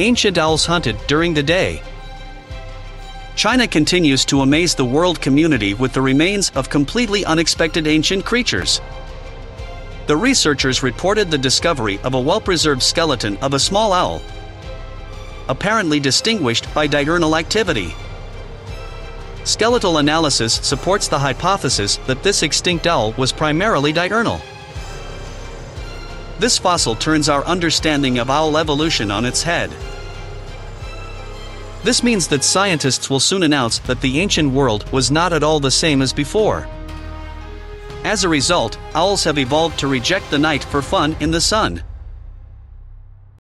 ancient owls hunted during the day. China continues to amaze the world community with the remains of completely unexpected ancient creatures. The researchers reported the discovery of a well preserved skeleton of a small owl, apparently distinguished by diurnal activity. Skeletal analysis supports the hypothesis that this extinct owl was primarily diurnal. This fossil turns our understanding of owl evolution on its head. This means that scientists will soon announce that the ancient world was not at all the same as before. As a result, owls have evolved to reject the night for fun in the sun.